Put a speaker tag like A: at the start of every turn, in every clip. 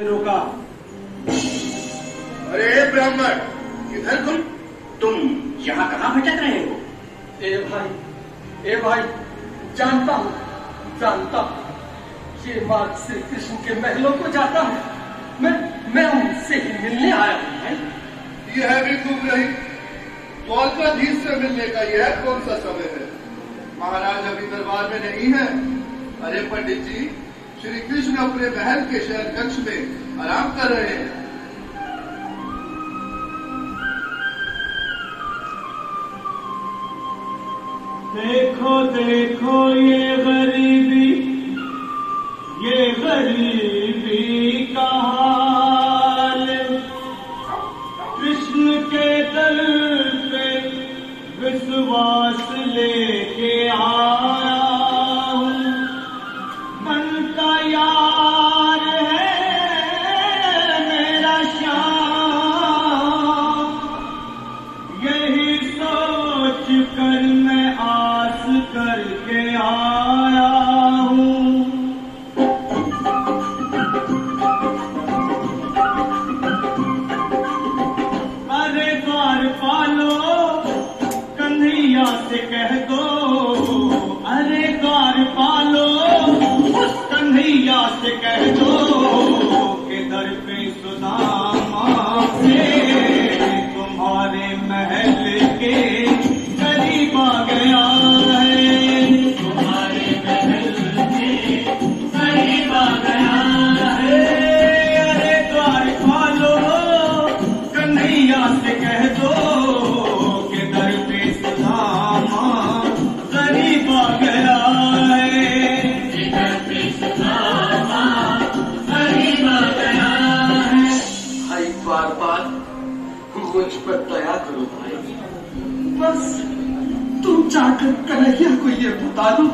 A: रोका।
B: अरे ब्राह्मण किधर तुम?
C: तुम यहाँ कहाँ भटक रहे हो?
A: ए भाई ए भाई जानता हूँ जानता हूँ। ये मार्ग श्री कृष्ण के महलों को जाता हूँ। मैं मैं उनसे ही मिलने आया हूँ भाई।
B: यह भी खूब रही द्वारकाधीश से मिलने का यह कौन सा समय है? महाराज अभी दरबार में नहीं है। अरे पंडित जी श्री कृष्ण अपने महल के शहर कक्ष में आराम कर रहे हैं।
D: देखो देखो, ये
A: मुझ पर दया करो। भाई बस तुम जाकर कन्हैया को ये बता दो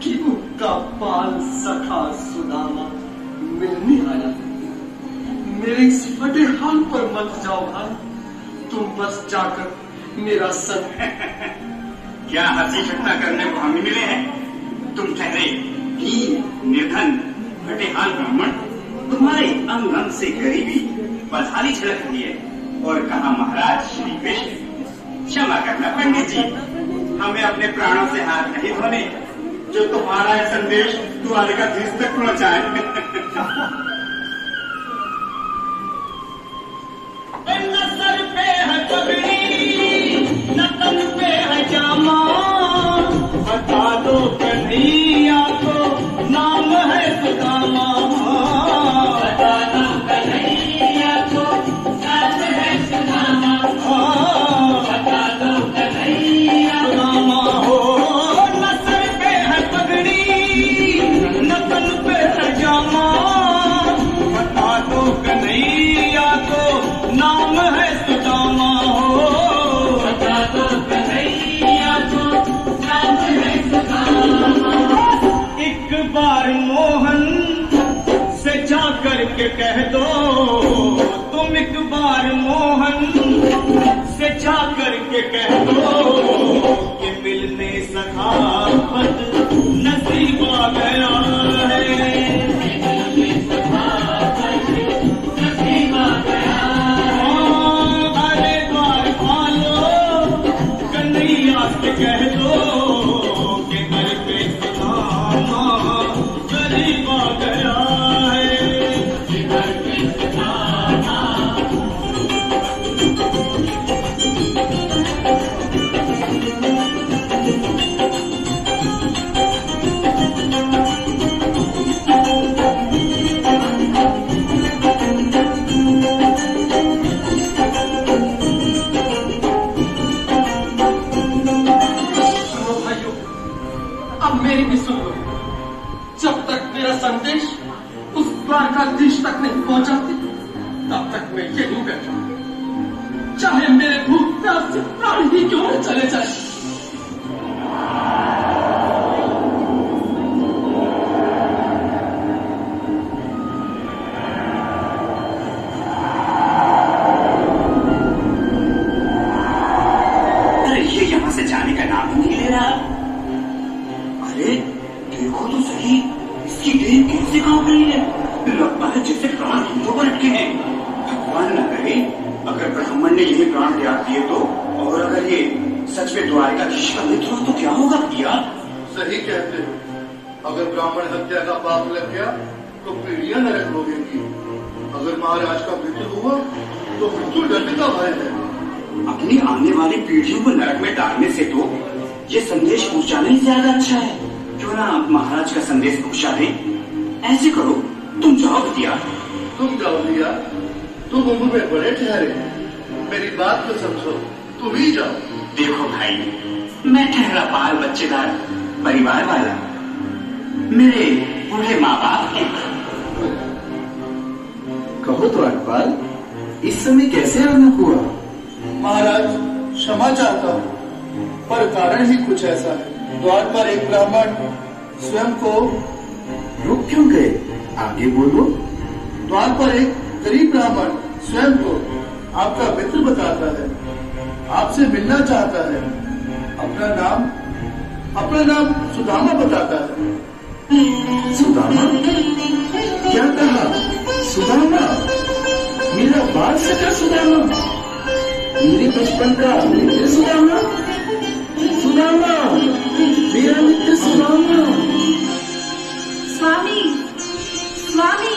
A: कि उनका बाल सखा सुदामा मिलने आया मेरे इस फटे हाल पर मत जाओ भाई। तुम बस जाकर मेरा संग
C: क्या हँसी ठट्टा करने को हम मिले हैं? तुम ठहरे, हीन, निर्धन भटेहाल ब्राह्मण, तुम्हारे अंग अंग से गरीबी बदहाली झलक रही है। और कहा, महाराज, श्री कृष्ण, क्षमा करना पंडित जी। हमें अपने प्राणों से हाथ नहीं धोने। जो तुम्हारा संदेश द्वारकाधीश तक पहुँचाए
D: करके कह दो, तुम एक बार मोहन से जा करके कह दो कि मिलने सखापत
A: मेरी भी सुन लो। जब तक मेरा संदेश उस द्वारकाधीश तक नहीं पहुंचाती, तब तक मैं यहीं बैठा चाहे मेरे भूख प्यास से प्राण ही क्यों चले जाए।
C: प्राण त्याग दिए तो? और अगर ये सच में द्वारिकाधीश का मित्र हो तो क्या होगा भैया
B: सही कहते हो। अगर ब्राह्मण हत्या का पाप लग गया तो पीढ़िया नरक भोगेंगी। अगर महाराज का मृत्यु हुआ तो मृत्यु दंड का भय है।
C: अपनी आने वाली पीढ़ियों को नरक में डालने से तो ये संदेश पहुंचाना ही ज़्यादा अच्छा है। क्यों ना आप महाराज का संदेश पहुँचा दें? ऐसे करो तुम जाओ भैया
B: तुम जाओ भैया तुम उम्र में बड़े ठहरे मेरी बात तो समझो। तुम ही जाओ।
C: देखो भाई मैं ठहरा बाल बच्चेदार परिवार वाला। मेरे बूढ़े माँ बाप हैं।
E: कहो तो अकबाल इस समय कैसे आना हुआ?
B: महाराज क्षमा चाहता हूँ पर कारण ही कुछ ऐसा है। द्वार पर एक ब्राह्मण स्वयं को
E: रुक क्यों गए? आगे बोलो।
B: द्वार पर एक गरीब ब्राह्मण स्वयं को आपका मित्र बताता है, आपसे मिलना चाहता है, अपना नाम अपना नाम सुदामा बताता है।
E: सुदामा? क्या कहा? सुदामा? मेरा बाल सका सुदामा? मेरे बचपन का मित्र सुदामा? सुदामा? मेरा मित्र सुदामा?
D: स्वामी स्वामी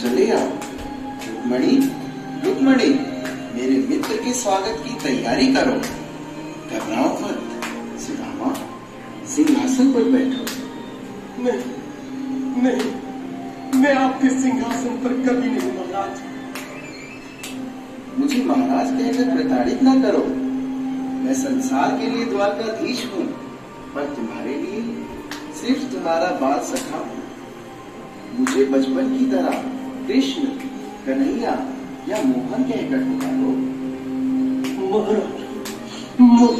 F: चले
E: आओ। रुक्मणी रुक्मणी मेरे मित्र के स्वागत की तैयारी करो। घबराओ मत। सुदामा सिंहासन पर बैठो।
A: नहीं नहीं मैं आपके सिंहासन पर कभी नहीं महाराज।
E: मुझे महाराज कहकर प्रताड़ित न करो। मैं संसार के लिए द्वारकाधीश हूँ पर तुम्हारे लिए सिर्फ़ तुम्हारा बाल सखा हूँ। मुझे बचपन की तरह कृष्ण कन्हैया या मोहन कहकर पुकारो
A: महाराज मो-